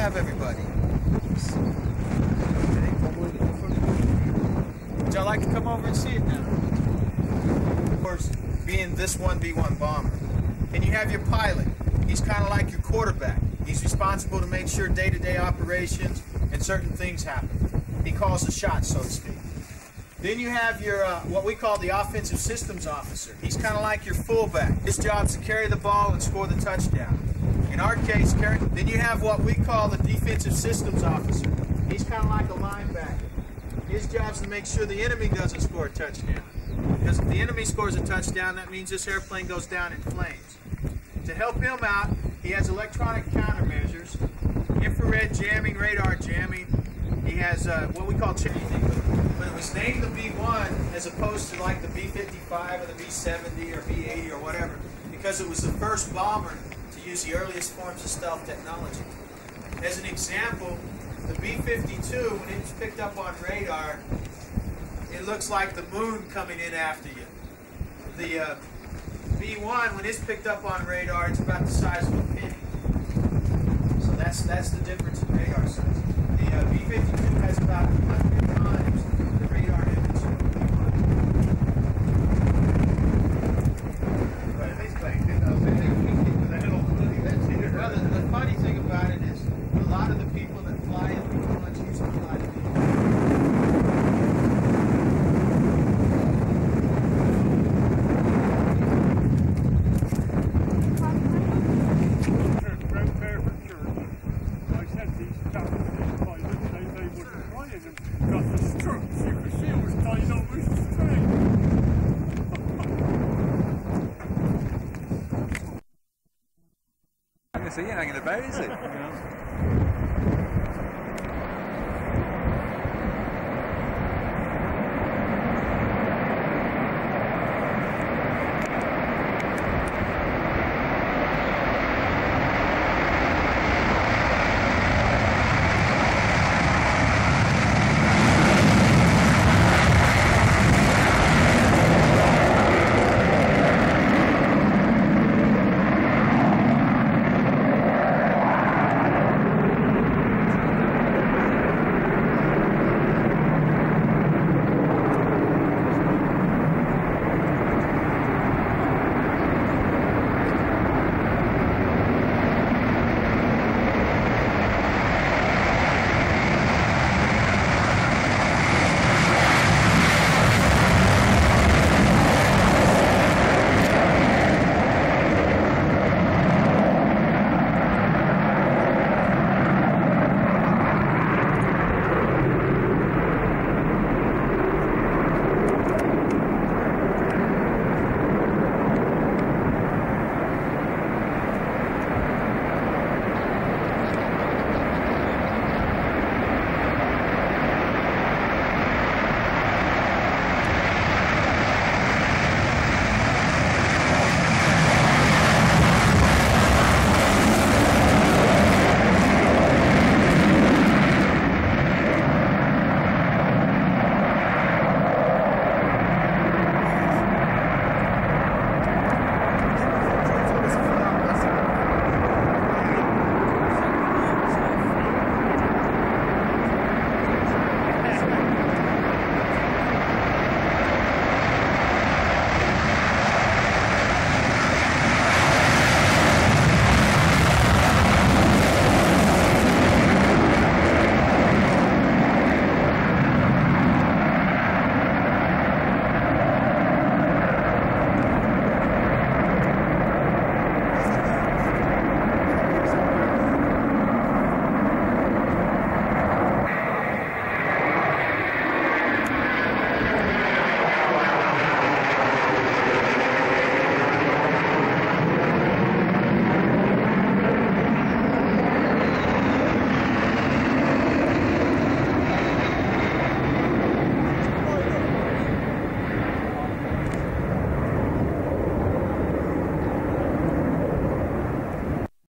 have everybody? Would y'all like to come over and see it now? Of course, being this 1B1 bomber. And you have your pilot. He's kind of like your quarterback. He's responsible to make sure day-to-day operations and certain things happen. He calls the shots, so to speak. Then you have your uh, what we call the offensive systems officer. He's kind of like your fullback. His job is to carry the ball and score the touchdown. In our case. Then you have what we call the defensive systems officer. He's kind of like a linebacker. His job is to make sure the enemy doesn't score a touchdown. Because if the enemy scores a touchdown, that means this airplane goes down in flames. To help him out, he has electronic countermeasures, infrared jamming, radar jamming. He has uh, what we call changing. But it was named the B-1 as opposed to like the B-55 or the B-70 or B-80 or whatever because it was the first bomber to use the earliest forms of stealth technology. As an example, the B-52, when it was picked up on radar, it looks like the moon coming in after you. The uh, B-1, when it's picked up on radar, it's about the size of a penny. So that's that's the difference in radar size. The uh, B-52 has about 100 times the radar image of the B-1. Well, the, the funny thing about it is a lot of the people that fly in B-1s used to fly the B-1. I can see you hanging about, is it?